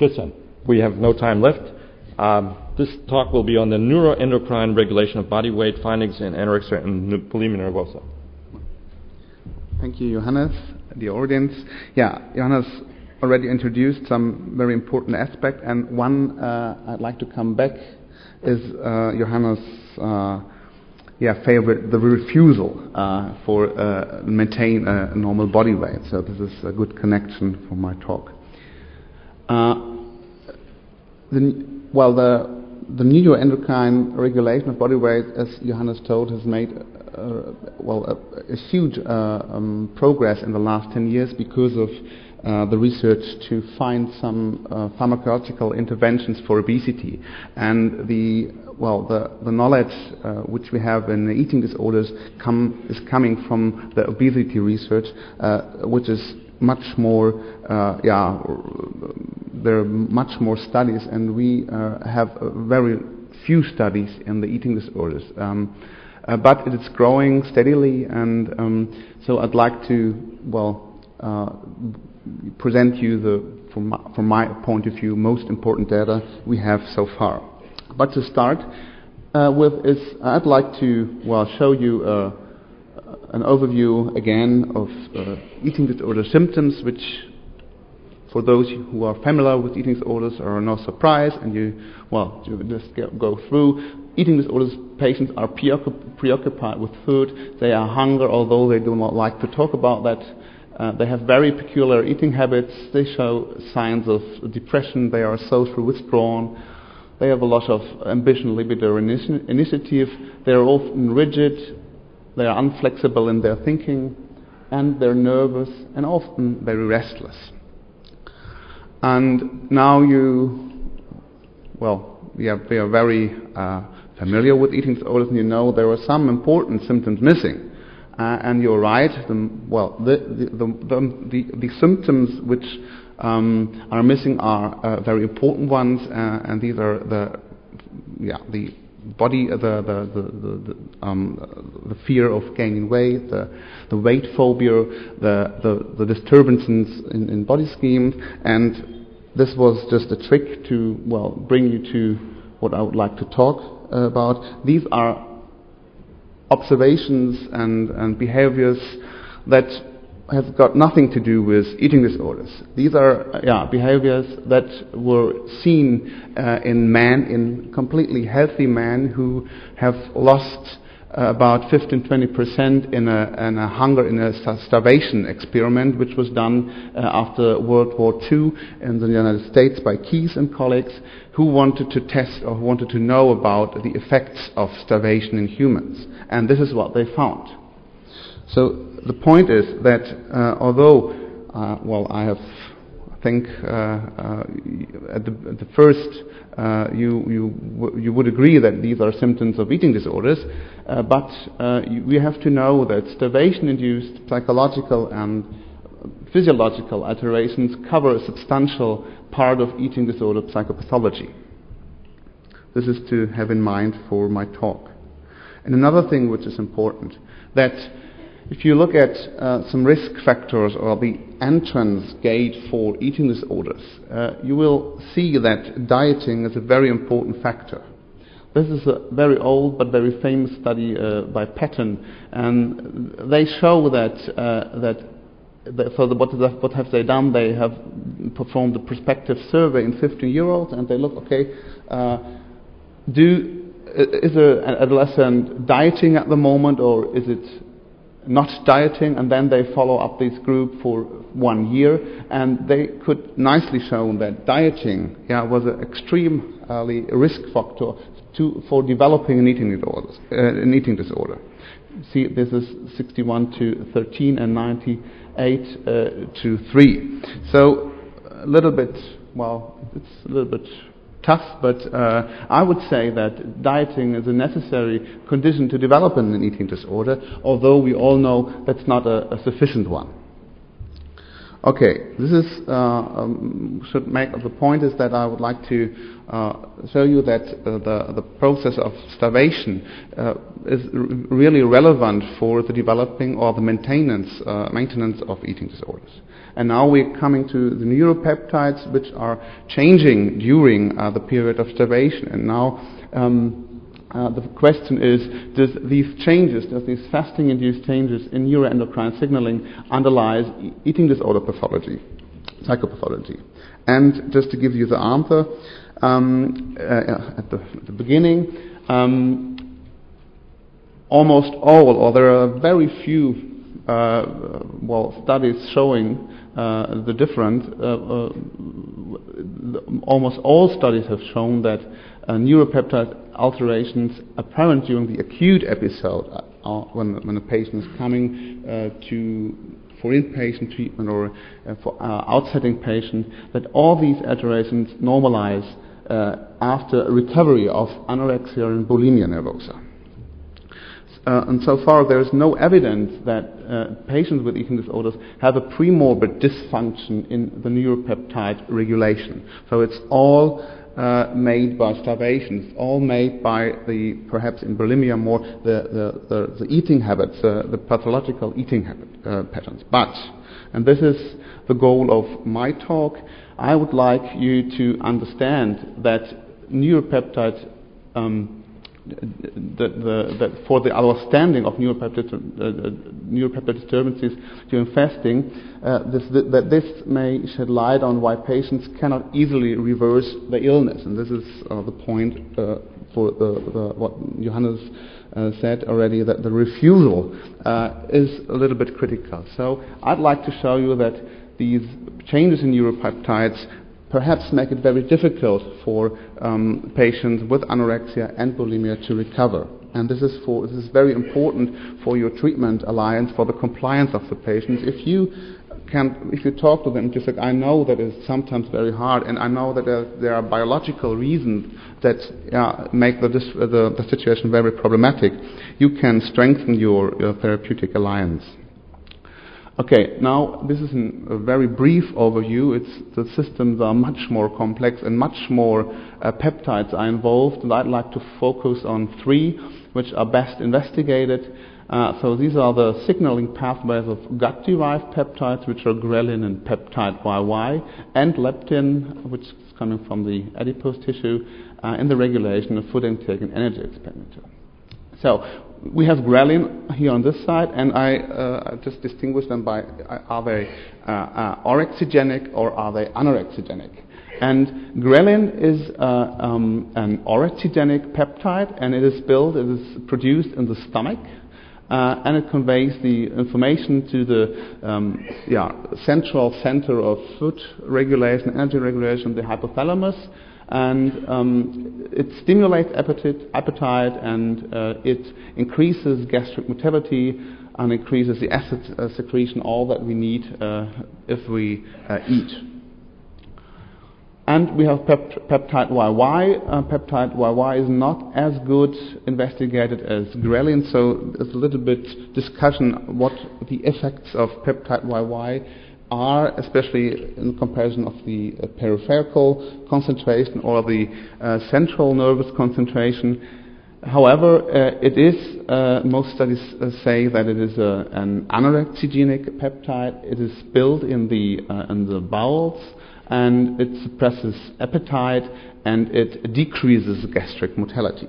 Kristian, we have no time left. Um, this talk will be on the neuroendocrine regulation of body weight findings in anorexia and bulimia nervosa. Thank you, Johannes, the audience. Yeah, Johannes already introduced some very important aspect, and one uh, I'd like to come back is uh, Johannes' uh, yeah, favorite, the refusal uh, for uh, maintain a normal body weight. So this is a good connection for my talk. Uh, the, well, the the neuroendocrine regulation of body weight, as Johannes told, has made uh, well a, a huge uh, um, progress in the last 10 years because of uh, the research to find some uh, pharmacological interventions for obesity. And the well the, the knowledge uh, which we have in eating disorders come is coming from the obesity research which is much more yeah there are much more studies, and we uh, have very few studies in the eating disorders. Um, uh, but it is growing steadily, and um, so I'd like to, well, uh, present you the, from my, from my, point of view, most important data we have so far. But to start uh, with is, I'd like to, well, show you uh, an overview again of uh, eating disorder symptoms, which for those who are familiar with eating disorders are no surprise, and you, well, you just go through. Eating disorders patients are preoccupied with food. They are hungry, although they do not like to talk about that. Uh, they have very peculiar eating habits. They show signs of depression. They are socially withdrawn. They have a lot of ambition, libido, initi- initiative. They are often rigid. They are unflexible in their thinking. And they're nervous and often very restless. And now you, well, we are, we are very uh, familiar with eating disorders, and you know there are some important symptoms missing. Uh, and you're right. The, well, the the, the, the, the symptoms which um, are missing are uh, very important ones, uh, and these are the yeah the body the the the, the, the, um, the fear of gaining weight, the the weight phobia, the the, the disturbances in, in body scheme, and this was just a trick to, well, bring you to what I would like to talk about. These are observations and, and behaviors that have got nothing to do with eating disorders. These are yeah, behaviors that were seen uh, in men, in completely healthy men who have lost uh, about 15 20 percent in a, in a hunger, in a starvation experiment, which was done uh, after World War II in the United States by Keys and colleagues, who wanted to test or wanted to know about the effects of starvation in humans. And this is what they found. So the point is that uh, although, uh, well, I have think uh, uh, at, the, at, the, first uh, you, you, you would agree that these are symptoms of eating disorders, but you, we have to know that starvation-induced psychological and physiological alterations cover a substantial part of eating disorder psychopathology. This is to have in mind for my talk. And another thing which is important, that if you look at uh, some risk factors or the entrance gate for eating disorders, uh, you will see that dieting is a very important factor. This is a very old but very famous study uh, by Patton, and they show that uh, that so the, what, what, have they done? They have performed a prospective survey in 15 year olds, and they look, okay, uh, do is an adolescent dieting at the moment, or is it not dieting, and then they follow up this group for one year, and they could nicely show that dieting yeah, was an extremely early risk factor to, for developing an eating disorder. Uh, an eating disorder. See, this is 61 to 13 and 98 uh, to 3. So a little bit, well, it's a little bit tough, but uh, I would say that dieting is a necessary condition to develop an eating disorder, although we all know that's not a, a sufficient one. Okay, this is uh, um, should make the point is that I would like to uh, show you that uh, the the process of starvation uh, is r- really relevant for the developing or the maintenance uh, maintenance of eating disorders. And now we're coming to the neuropeptides, which are changing during uh, the period of starvation. And now. Um, uh, the question is, does these changes, does these fasting-induced changes in neuroendocrine signaling underlies eating disorder pathology, psychopathology? And just to give you the answer, um, uh, at, the, at the beginning, um, almost all, or there are very few, well, studies showing uh, the difference. Uh, uh, almost all studies have shown that uh, neuropeptide alterations apparent during the acute episode, uh, uh, when, when a patient is coming uh, to for inpatient treatment or uh, for uh, outsetting patient, that all these alterations normalize uh, after recovery of anorexia and bulimia nervosa. Uh, and so far, there is no evidence that uh, patients with eating disorders have a premorbid dysfunction in the neuropeptide regulation. So it's all uh, made by starvation. It's all made by the, perhaps in bulimia more, the, the, the, the eating habits, uh, the pathological eating habit uh, patterns. But, and this is the goal of my talk, I would like you to understand that neuropeptide um, the, the, for the understanding of neuropeptide, uh, uh, disturbances during fasting, uh, this, th- that this may shed light on why patients cannot easily reverse the illness. And this is uh, the point uh, for the, what Johannes uh, said already, that the refusal uh, is a little bit critical. So I'd like to show you that these changes in neuropeptides perhaps make it very difficult for um, patients with anorexia and bulimia to recover. And this is, for, this is very important for your treatment alliance, for the compliance of the patients. If you can, if you talk to them, just like I know that it's sometimes very hard, and I know that there, there are biological reasons that yeah, make the, uh, the, the situation very problematic, you can strengthen your, your therapeutic alliance. Okay, now this is an, a very brief overview. It's, the systems are much more complex and much more uh, peptides are involved, and I'd like to focus on three which are best investigated. Uh, so these are the signaling pathways of gut-derived peptides, which are ghrelin and peptide YY, and leptin, which is coming from the adipose tissue, uh, in the regulation of food intake and energy expenditure. So we have ghrelin here on this side, and I uh, just distinguish them by uh, are they uh, uh, orexigenic or are they anorexigenic? And ghrelin is uh, um, an orexigenic peptide, and it is built, it is produced in the stomach, uh, and it conveys the information to the um, yeah, central center of food regulation, energy regulation, the hypothalamus, and um, it stimulates appetite, appetite and uh, it increases gastric motility and increases the acid uh, secretion, all that we need uh, if we uh, eat. And we have pep- peptide YY. Uh, peptide YY is not as good investigated as ghrelin, so there's a little bit discussion what the effects of peptide YY are, especially in comparison of the uh, peripheral concentration or the uh, central nervous concentration. However, uh, it is, uh, most studies uh, say that it is a, an anorexigenic peptide. It is built in the, uh, in the bowels and it suppresses appetite and it decreases gastric motility.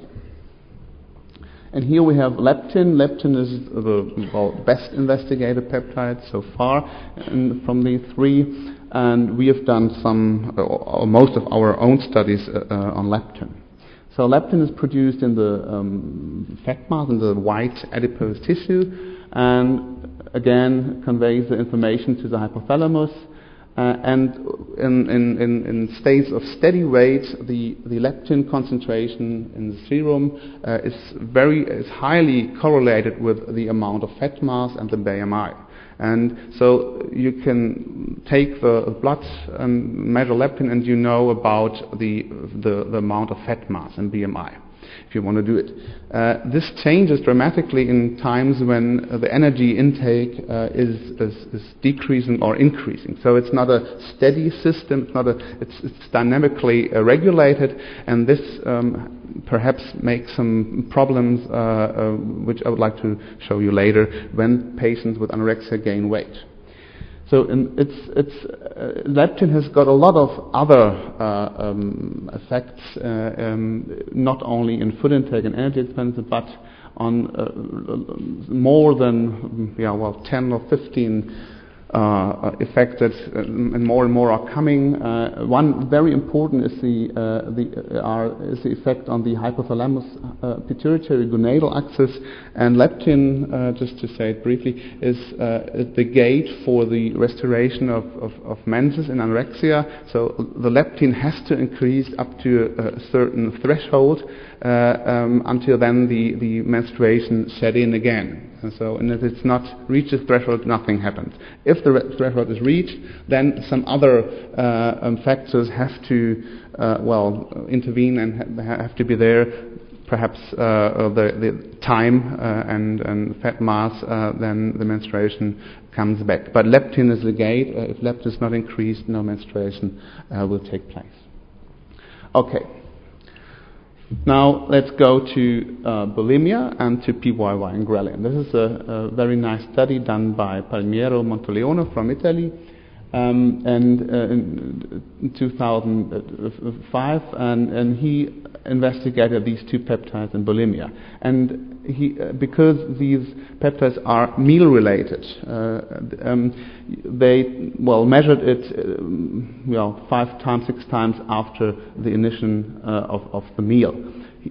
And here we have leptin. Leptin is the well, best investigated peptide so far from the three, and we have done some, uh, or most of our own studies uh, uh, on leptin. So leptin is produced in the um, fat mass, in the white adipose tissue, and again conveys the information to the hypothalamus. Uh, and in, in, in, states of steady weight, the, the leptin concentration in the serum uh, is very is highly correlated with the amount of fat mass and the BMI. And so you can take the blood and measure leptin, and you know about the, the, the amount of fat mass and BMI. You want to do it. Uh, this changes dramatically in times when uh, the energy intake uh, is, is, is, decreasing or increasing. So it's not a steady system, it's, not a, it's, it's dynamically uh, regulated, and this um, perhaps makes some problems, uh, uh, which I would like to show you later, when patients with anorexia gain weight. So it's, it's, uh, leptin has got a lot of other uh, um, effects, uh, um, not only in food intake and energy expenditure, but on uh, more than yeah, well, 10 or 15 uh, effects that uh, and more and more are coming. Uh, one very important is the, uh, the, are, is the effect on the hypothalamus pituitary gonadal axis, and leptin, just to say it briefly, is the gate for the restoration of, of, of, menses in anorexia. So the leptin has to increase up to a certain threshold uh, um, until then the, the menstruation set in again. And so, and if it's not reached the threshold, nothing happens. If the re- threshold is reached, then some other uh, um, factors have to, uh, well, intervene and ha- have to be there. Perhaps uh, uh the, the time uh, and, and fat mass, then the menstruation comes back. But leptin is the gate. if leptin is not increased, no menstruation will take place. Okay. Now let's go to uh, bulimia and to PYY and ghrelin. This is a, a, very nice study done by Palmiero Monteleone from Italy um, and uh, in 2005, and, and he investigated these two peptides in bulimia. And he, uh, because these peptides are meal related, uh, um, they well measured it um, five times, six times after the initiation uh, of, of the meal.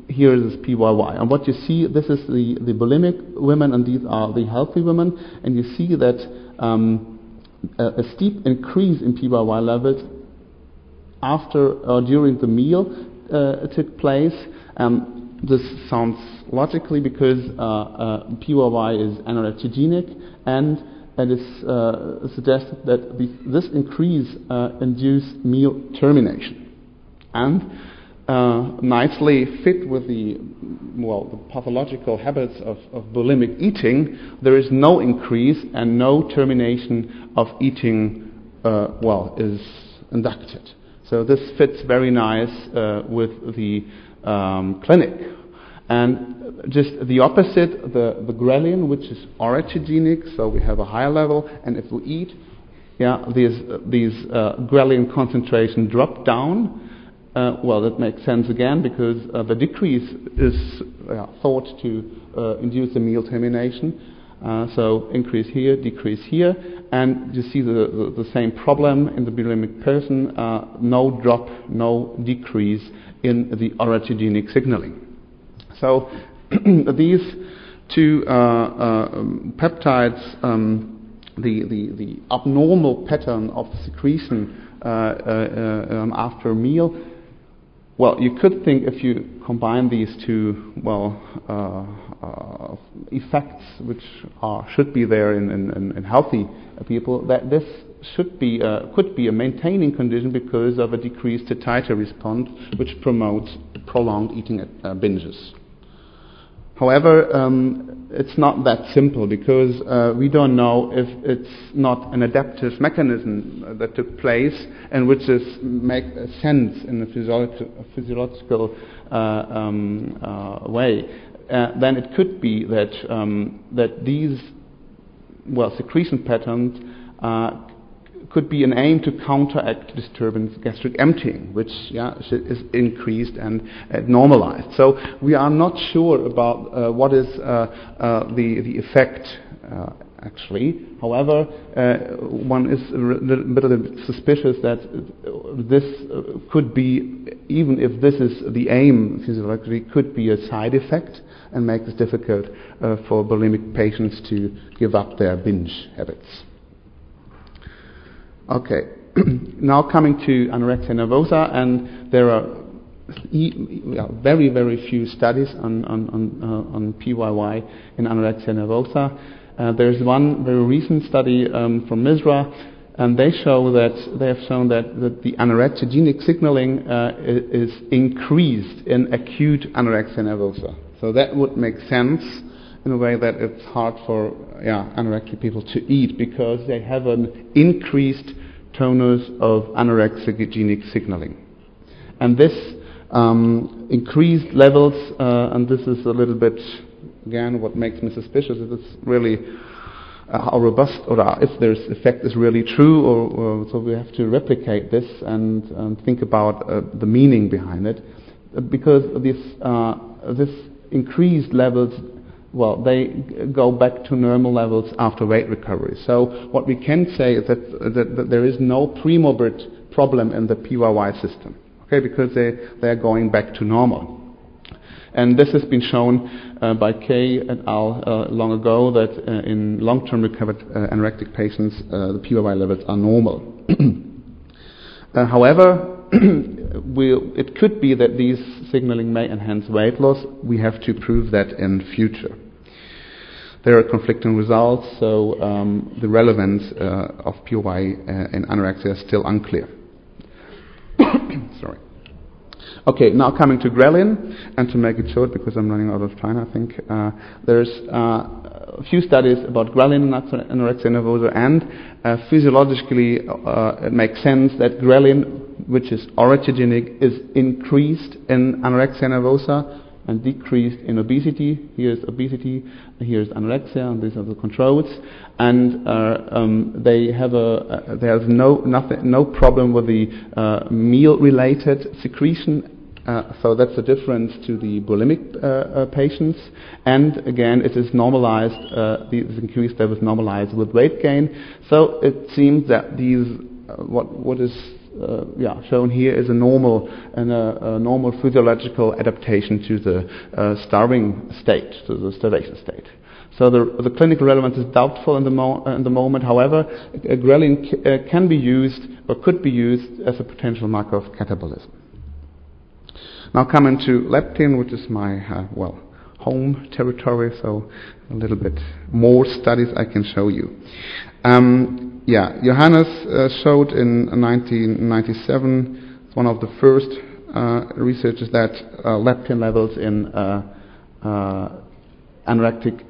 Here is PYY. And what you see, this is the, the bulimic women, and these are the healthy women, and you see that um, a, a steep increase in PYY levels after or during the meal uh, took place. Um, this sounds logically because uh, uh, PYY is anorexigenic and it is uh, suggested that this increase uh, induced meal termination. And uh, nicely fit with the well the pathological habits of, of bulimic eating, there is no increase and no termination of eating. Uh, well, is inducted. So this fits very nice uh, with the um, clinic. And just the opposite, the, the ghrelin, which is orexigenic, so we have a higher level, and if we eat, yeah, these, these uh, ghrelin concentration drop down, uh, well, that makes sense again because uh, the decrease is uh, thought to uh, induce a meal termination. Uh, so increase here, decrease here, and you see the, the, the same problem in the bulimic person, uh, no drop, no decrease in the orexigenic signaling. So these two um, peptides, um, the, the, the abnormal pattern of secretion um, after a meal well, you could think if you combine these two, well, uh, uh, effects which are, should be there in, in, in healthy people, that this should be, uh, could be a maintaining condition because of a decreased satiety response, which promotes prolonged eating at uh, binges. However, um, it's not that simple because uh, we don't know if it's not an adaptive mechanism that took place and which is make sense in a physiological, uh, um, uh, way. Uh, then it could be that um, that these well secretion patterns uh, could be an aim to counteract disturbance gastric emptying, which yeah, is increased and uh, normalized. So we are not sure about uh, what is uh, uh the, the effect uh, actually. However, uh, one is a little bit suspicious that this could be, even if this is the aim physiologically, could be a side effect and make it difficult for bulimic patients to give up their binge habits. Okay, now coming to anorexia nervosa, and there are very, very few studies on, on, on, uh, on PYY in anorexia nervosa. Uh, there's one very recent study um, from MISRA and they show that they have shown that, that the anorexigenic signaling uh, is increased in acute anorexia nervosa. So that would make sense in a way that it's hard for yeah, anorexic people to eat because they have an increased tonus of anorexic anorexigenic signaling. And this um, increased levels, uh, and this is a little bit, again, what makes me suspicious, is it's really uh, how robust or uh, if this effect is really true, or, or, so we have to replicate this and, and think about uh, the meaning behind it, because this uh, this increased levels, well, they go back to normal levels after weight recovery. So what we can say is that, that, that there is no premorbid problem in the PYY system, okay, because they they are going back to normal. And this has been shown uh, by Kaye et al. Uh, long ago that uh, in long-term recovered uh, anorectic patients, uh, the PYY levels are normal. Uh, however, it could be that these signaling may enhance weight loss. We have to prove that in future. There are conflicting results, so um, the relevance of PYY in anorexia is still unclear. Sorry. Okay, now coming to ghrelin, and to make it short because I'm running out of time, I think uh, there's uh, a few studies about ghrelin in anorexia nervosa, and uh, physiologically uh, it makes sense that ghrelin, which is orexigenic, is increased in anorexia nervosa and decreased in obesity. Here's obesity, here's anorexia, and these are the controls. And uh, um, they have a uh, there's no nothing, no problem with the uh, meal-related secretion. Uh, so that's the difference to the bulimic uh, uh, patients. And again, it is normalized. these increased levels normalized with weight gain. So it seems that these what what is uh, yeah, shown here is a normal and a, normal physiological adaptation to the uh, starving state, to the starvation state. So the, the clinical relevance is doubtful in the, mo- in the moment. However, ghrelin c- uh, can be used or could be used as a potential marker of catabolism. Now coming to leptin, which is my uh, well home territory, so a little bit more studies I can show you. Um, yeah, Johannes uh, showed in 1997, one of the first uh, researchers, that uh, leptin levels in uh, uh, anorectic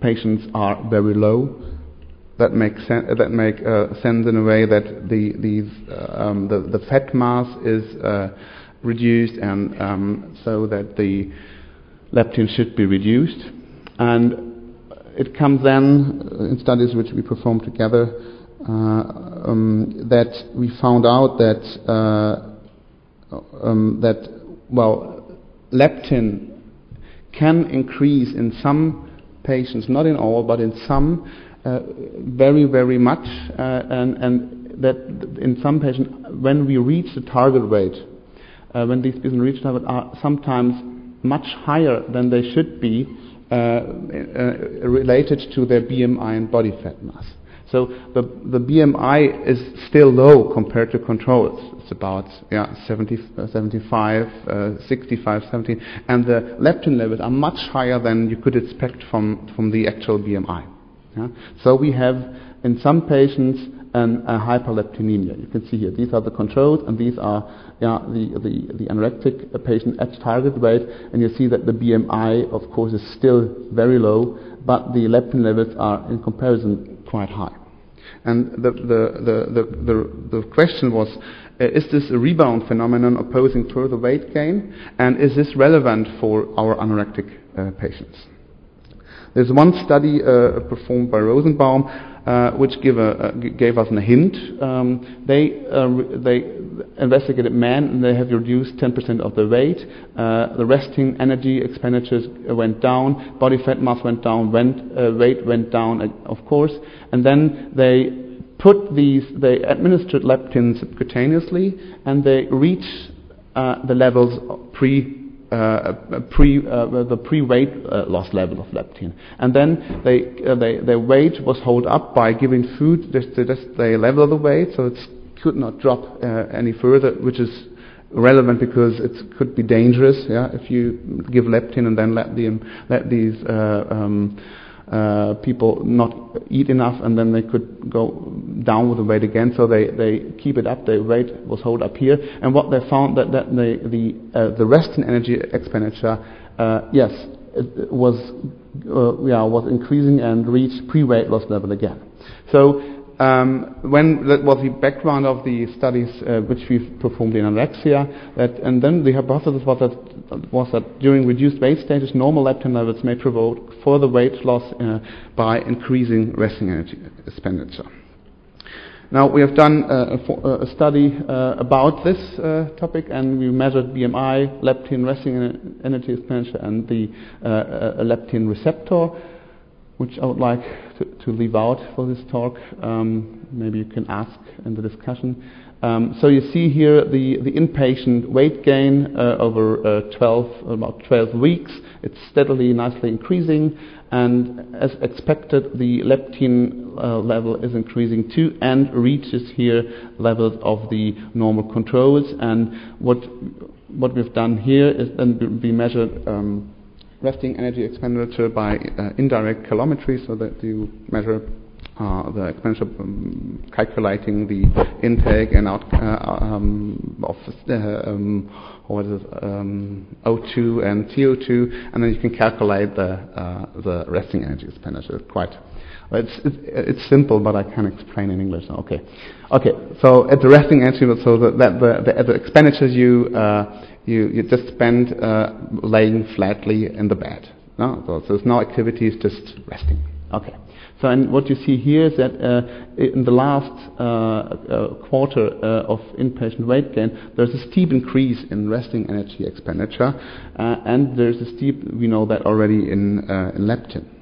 patients are very low. That makes sen- that make sense in a way that the these um, the, the fat mass is reduced, and um, so that the leptin should be reduced. And it comes then uh, in studies which we performed together uh, um, that we found out that uh, um, that well leptin can increase in some patients, not in all, but in some, uh, very very much, uh, and and that in some patients when we reach the target weight, uh, when these patients reach target are sometimes much higher than they should be related to their BMI and body fat mass. So the, the BMI is still low compared to controls. It's about yeah, 70, uh, 75, uh, 65, 70, and the leptin levels are much higher than you could expect from, from the actual BMI. Yeah? So we have in some patients and hyperleptinemia. You can see here, these are the controls, and these are yeah, the, the, the anorectic patient at target weight, and you see that the BMI, of course, is still very low, but the leptin levels are, in comparison, quite high. And the, the, the, the, the, question was, uh, is this a rebound phenomenon opposing further weight gain, and is this relevant for our anorectic uh, patients? There's one study uh, performed by Rosenbaum uh, which give a, uh, gave us a hint. Um, they, uh, they investigated men and they have reduced 10% of the weight. Uh, the resting energy expenditures went down, body fat mass went down, went, weight went down, of course. And then they put these, they administered leptin subcutaneously and they reached the levels pre uh, pre, uh, the pre-weight uh, loss level of leptin. And then they, uh, they, their weight was held up by giving food, just, just they level the weight, so it could not drop uh, any further, which is relevant because it could be dangerous, yeah, if you give leptin and then let, them, let these um, uh, people not eat enough and then they could go down with the weight again. So they, they keep it up. The weight was held up here. And what they found that, that the the uh, the resting energy expenditure, uh, yes, it was uh, yeah was increasing and reached pre-weight loss level again. So um, when that was the background of the studies uh, which we've performed in anorexia, that, and then the hypothesis was that, was that during reduced weight stages, normal leptin levels may provoke further weight loss uh, by increasing resting energy expenditure. Now we have done uh, a, a, study uh, about this uh, topic, and we measured BMI, leptin resting energy expenditure, and the uh, leptin receptor which I would like to, to leave out for this talk. Um, maybe you can ask in the discussion. Um, so you see here the, the inpatient weight gain uh, over uh, 12, about 12 weeks. It's steadily, nicely increasing, and as expected, the leptin uh, level is increasing too, and reaches here levels of the normal controls. And what what we've done here is then we measured. Um, resting energy expenditure by uh, indirect calorimetry, so that you measure uh, the expenditure um, calculating the intake and out uh, um, of uh, um, what is it, um, O2 and CO2, and then you can calculate the uh, the resting energy expenditure. Quite, it's, it's, it's simple, but I can explain in English. Okay, okay. So at the resting energy, so that, that the, the, the expenditures you uh, you, you just spend uh, laying flatly in the bed. No? So, so there's no activities, just resting. Okay. So and what you see here is that uh, in the last uh, uh, quarter uh, of inpatient weight gain, there's a steep increase in resting energy expenditure, uh, and there's a steep, we know that already in, in leptin.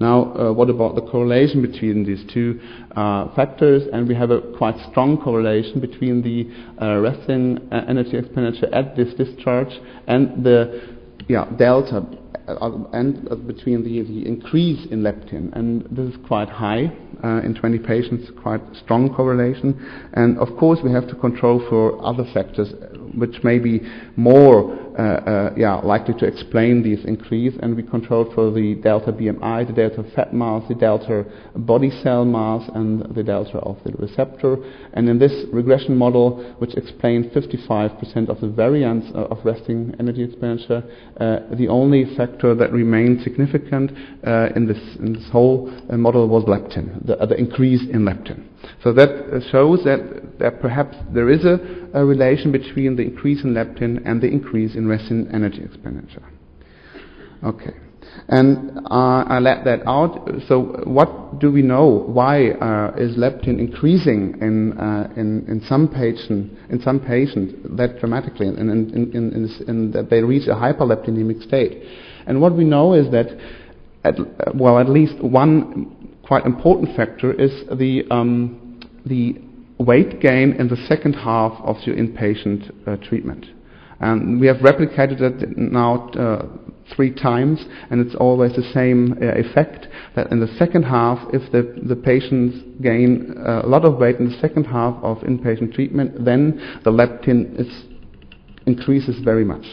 Now, uh, what about the correlation between these two uh, factors? And we have a quite strong correlation between the uh, resting uh, energy expenditure at this discharge and the yeah, delta uh, and uh, between the, the increase in leptin. And this is quite high in 20 patients, quite strong correlation. And of course, we have to control for other factors which may be more uh, uh, yeah, likely to explain this increase, and we controlled for the delta BMI, the delta fat mass, the delta body cell mass, and the delta of the receptor. And in this regression model, which explained 55% of the variance uh, of resting energy expenditure, uh, the only factor that remained significant uh, in this in this whole uh, model was leptin, the, the increase in leptin. So that shows that, that perhaps there is a, a, relation between the increase in leptin and the increase in resting energy expenditure. Okay. And uh, I let that out. So, what do we know? Why uh, is leptin increasing in, uh, in, in some patient in some patients that dramatically, and in, that they reach a hyperleptinemic state? And what we know is that, at, well, at least one quite important factor is the, um, the weight gain in the second half of your inpatient uh, treatment. And we have replicated it now uh, three times, and it's always the same uh, effect that in the second half, if the, the patients gain uh, a lot of weight in the second half of inpatient treatment, then the leptin is, increases very much.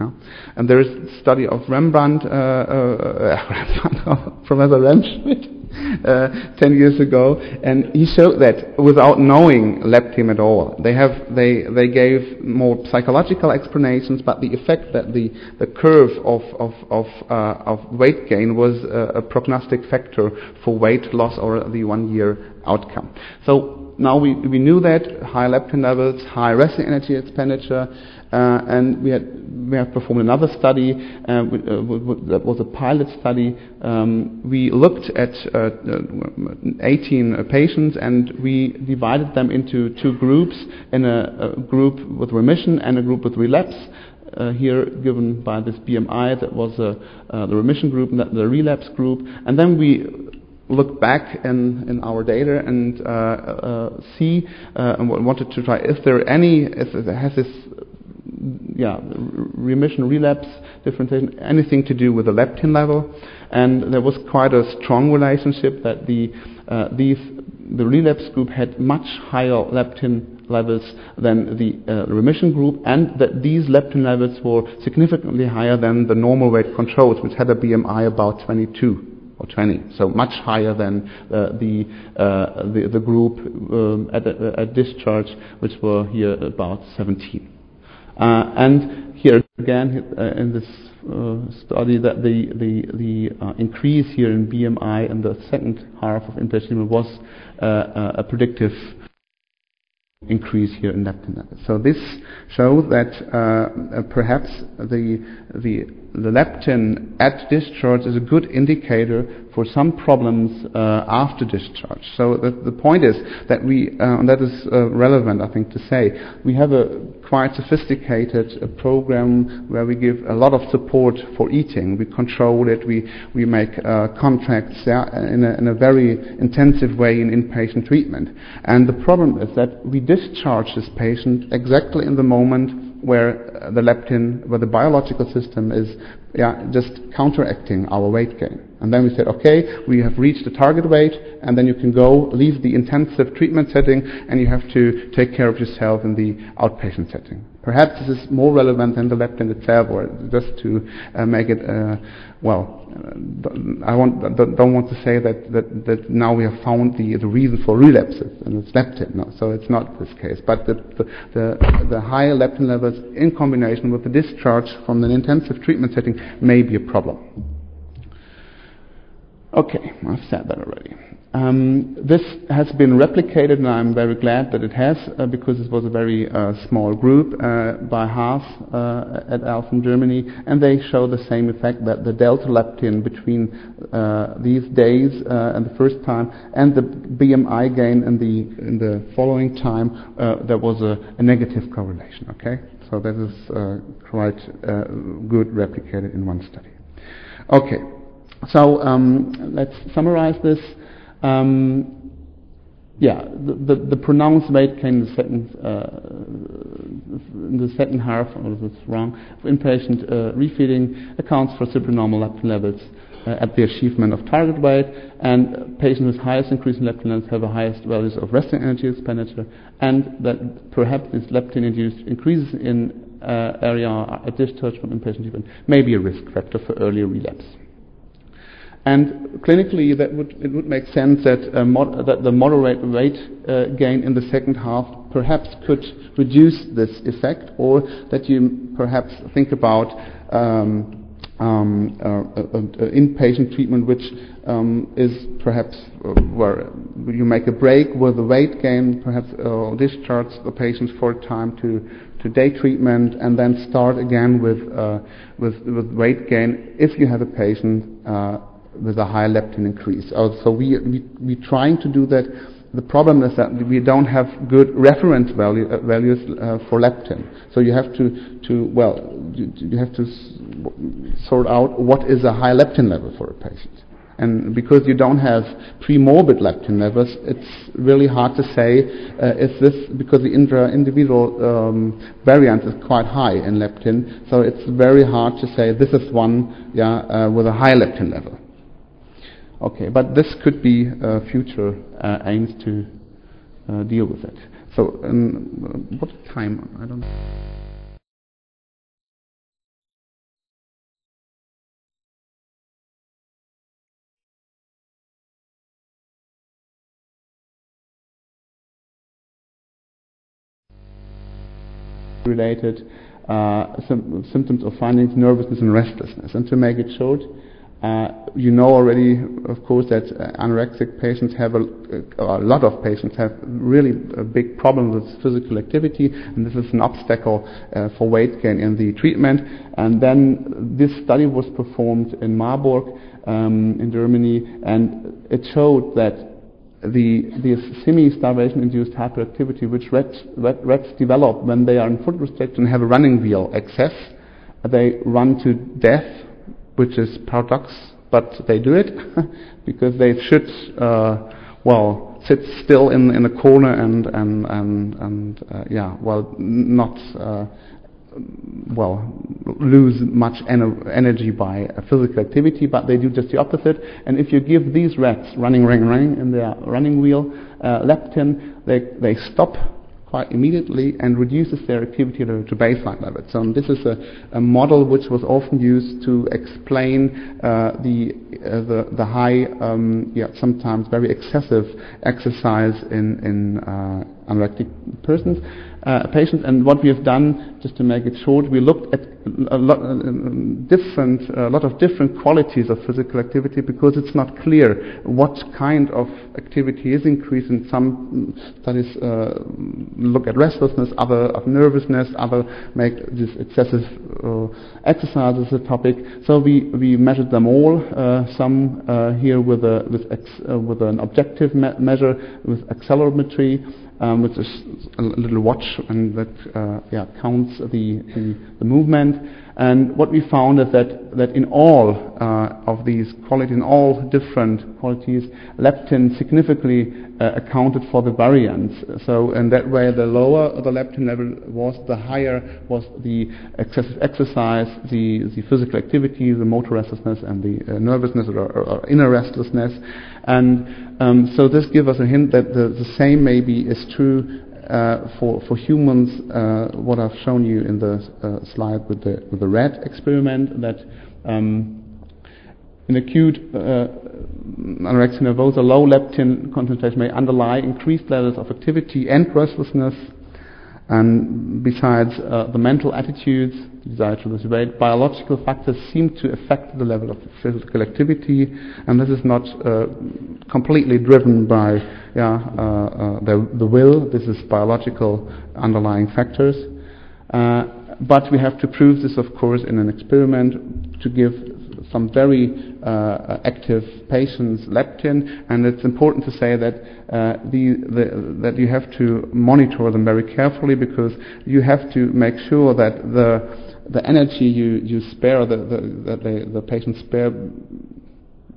Yeah? And there is a study of Rembrandt, uh, uh, Rembrandt Professor Remschmidt, uh, 10 years ago, and he showed that without knowing leptin at all, they have they they gave more psychological explanations, but the effect that the the curve of of of, uh, of weight gain was a prognostic factor for weight loss or the one year outcome. So now we we knew that high leptin levels, high resting energy expenditure. Uh, and we, had, we have performed another study uh, uh that was a pilot study. Um, we looked at uh, 18 patients and we divided them into two groups, in a, a group with remission and a group with relapse. Uh, here given by this BMI that was uh, uh, the remission group and the relapse group. And then we look back in, in our data and see and wanted to try if there any if it has this yeah, remission, relapse, differentiation, anything to do with the leptin level. And there was quite a strong relationship that the, uh, these, the relapse group had much higher leptin levels than the uh, remission group, and that these leptin levels were significantly higher than the normal weight controls, which had a BMI about 22. Or 20, so much higher than uh, the, uh, the, the group um, at, at discharge, which were here about 17. Uh, and here again, uh, in this uh, study, that the the the uh, increase here in BMI in the second half of inpatient was a predictive increase here in leptin. So this shows that uh, perhaps the, the, the leptin at discharge is a good indicator for some problems uh, after discharge. So the, the point is that we, uh, and that is uh, relevant I think to say, we have a quite sophisticated program where we give a lot of support for eating. We control it, we, we make uh, contracts yeah, in, a, in a very intensive way in inpatient treatment. And the problem is that we discharge this patient exactly in the moment where uh, the leptin, where the biological system is yeah, just counteracting our weight gain. And then we said, okay, we have reached the target weight, and then you can go leave the intensive treatment setting, and you have to take care of yourself in the outpatient setting. Perhaps this is more relevant than the leptin itself, or just to uh, make it, uh, well, uh, I want, don't want to say that, that, that now we have found the, the reason for relapses, and it's leptin. No, so it's not this case. But the, the, the, the higher leptin levels in combination with the discharge from an intensive treatment setting may be a problem. Okay, I've said that already. Um, this has been replicated, and I'm very glad that it has, uh, because it was a very uh, small group uh, by Haas uh, et al. from Germany, and they show the same effect that the delta leptin between uh, these days uh, and the first time and the BMI gain in the in the following time there was a, a, negative correlation. Okay, so that is quite good replicated in one study. Okay, so um, let's summarize this. Um, yeah, the, the, the, pronounced weight gain in the second uh, in the second half, or is this wrong? Inpatient uh, refeeding accounts for supranormal leptin levels uh, at the achievement of target weight, and patients with highest increase in leptin levels have the highest values of resting energy expenditure, and that perhaps this leptin-induced increases in uh, REE at discharge from inpatient treatment may be a risk factor for early relapse. And clinically, that would, it would make sense that, uh, mod, that the moderate weight uh, gain in the second half perhaps could reduce this effect, or that you perhaps think about um, um, uh, uh, uh inpatient treatment, which um, is perhaps where you make a break with the weight gain, perhaps discharge the patients for a time to to day treatment, and then start again with with, with weight gain if you have a patient with a high leptin increase. Uh, so we, we, we're trying to do that. The problem is that we don't have good reference value, uh, values uh, for leptin. So you have to, to well, you, you have to s- sort out what is a high leptin level for a patient. And because you don't have pre-morbid leptin levels, it's really hard to say uh, is this because the intra-individual um, variance is quite high in leptin. So it's very hard to say this is one yeah, uh, with a high leptin level. Okay, but this could be uh, future uh, aims to uh, deal with it. So, um, what time? I don't. related uh, symptoms of findings, nervousness and restlessness. And to make it short, uh, you know already, of course, that uh, anorexic patients have a, a, lot of patients have really a big problem with physical activity, and this is an obstacle uh, for weight gain in the treatment. And then this study was performed in Marburg um, in Germany, and it showed that the, the semi-starvation-induced hyperactivity, which rats, rat, rats develop when they are in food restriction and have a running wheel excess, they run to death which is paradox, but they do it because they should, uh, well, sit still in in a corner and and and and uh, yeah, well, not. Uh, well, lose much ener- energy by physical activity, but they do just the opposite. And if you give these rats running, running, running in their running wheel uh, leptin, they, they stop quite immediately and reduces their activity level to baseline level. So this is a, a model which was often used to explain uh, the, uh, the, the high, um, yeah, sometimes very excessive exercise in in uh, anorectic persons uh, patients. And what we have done, just to make it short, we looked at a lot, uh, different, a lot of different qualities of physical activity because it's not clear what kind of activity is increasing. Some studies uh, look at restlessness, other of nervousness, other make this excessive uh, exercise as a topic. So we, we measured them all. Uh, some uh, here with a with, ex, with an objective me- measure with accelerometry um, with a, a, little watch and that uh, yeah, counts the, the, the, movement. And what we found is that, that in all uh, of these qualities, in all different qualities, leptin significantly uh, accounted for the variance. So in that way, the lower the leptin level was, the higher was the excessive exercise, the, the physical activity, the motor restlessness, and the uh, nervousness or, or, or, inner restlessness. And um, so this gives us a hint that the, the same maybe is true uh, for, for humans, uh, what I've shown you in the uh, slide with the, with the rat experiment, that um, in acute uh, anorexia nervosa, low leptin concentration may underlie increased levels of activity and restlessness, and besides uh, the mental attitudes, desire to weight, biological factors seem to affect the level of physical activity, and this is not uh, completely driven by yeah, uh, uh the, the will. This is biological underlying factors. Uh, but we have to prove this, of course, in an experiment to give some very uh, active patients leptin, and it's important to say that uh, the, the, that you have to monitor them very carefully because you have to make sure that the the energy you, you spare, the, the, the, the patients spare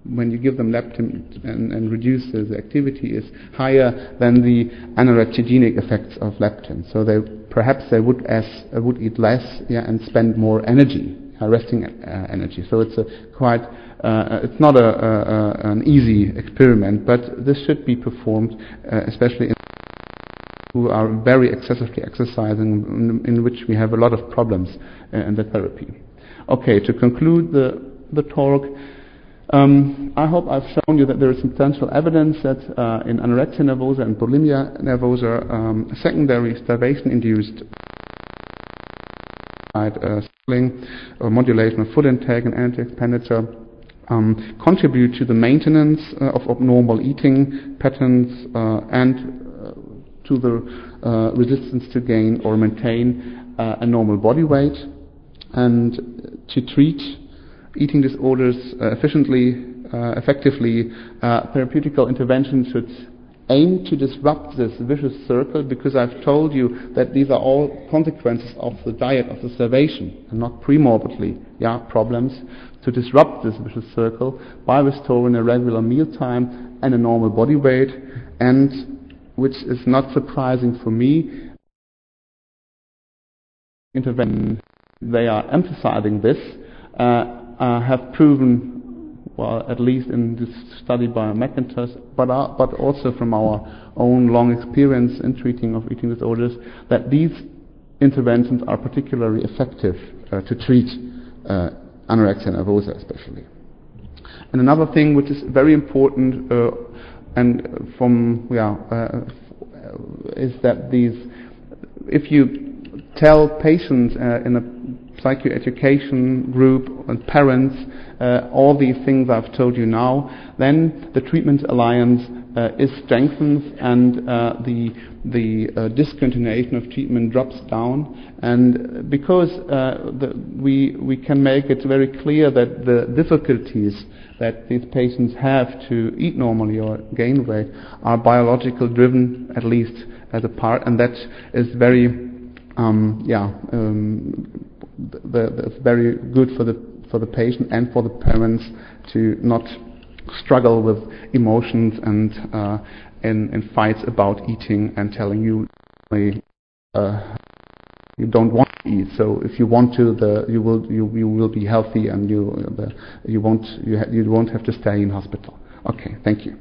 when you give them leptin and, and reduce the activity is higher than the anorexigenic effects of leptin. So they perhaps they would as uh, would eat less yeah, and spend more energy resting uh, energy. So it's a quite, uh, it's not a, a, an easy experiment, but this should be performed, uh, especially in who are very excessively exercising, in, which we have a lot of problems in the therapy. Okay, to conclude the, the talk, um, I hope I've shown you that there is substantial evidence that uh, in anorexia nervosa and bulimia nervosa, um, secondary starvation-induced uh, or modulation of food intake and energy expenditure um, contribute to the maintenance uh, of abnormal eating patterns uh, and to the uh, resistance to gain or maintain uh, a normal body weight. And to treat eating disorders efficiently, effectively, therapeutical intervention should aim to disrupt this vicious circle because I've told you that these are all consequences of the diet of the starvation and not premorbidly yeah, problems to disrupt this vicious circle by restoring a regular meal time and a normal body weight and which is not surprising for me intervention they are emphasizing this uh, uh, have proven well, at least in this study by McIntosh, but, uh, but also from our own long experience in treating of eating disorders, that these interventions are particularly effective uh, to treat uh, anorexia nervosa especially. And another thing which is very important uh, and from yeah, uh, is that these, if you tell patients uh, in a psychoeducation group and parents uh, all these things I've told you now, then the treatment alliance uh, is strengthened and uh, the the uh, discontinuation of treatment drops down. And because uh, the, we we can make it very clear that the difficulties that these patients have to eat normally or gain weight are biological driven, at least as a part, and that is very um, yeah. Um, the, the, very good for the for the patient and for the parents to not struggle with emotions and uh, fights about eating and telling you uh, you don't want to eat. So if you want to, the, you will you, you will be healthy and you the, you won't you, ha- you won't have to stay in hospital. Okay, thank you.